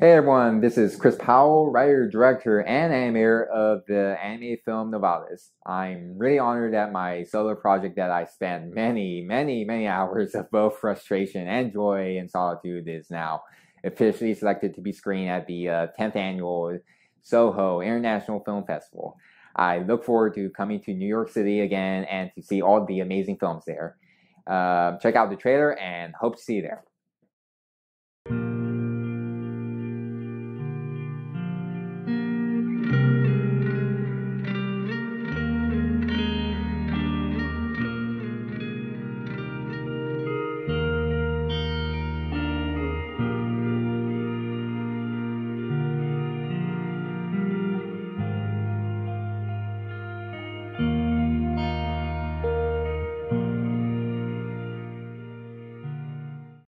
Hey everyone, this is Chris Powell, writer, director, and animator of the anime film Novalis. I'm really honored that my solo project that I spent many, many, many hours of both frustration and joy in solitude is now officially selected to be screened at the uh, 10th annual Soho International Film Festival. I look forward to coming to New York City again and to see all the amazing films there. Uh, check out the trailer and hope to see you there.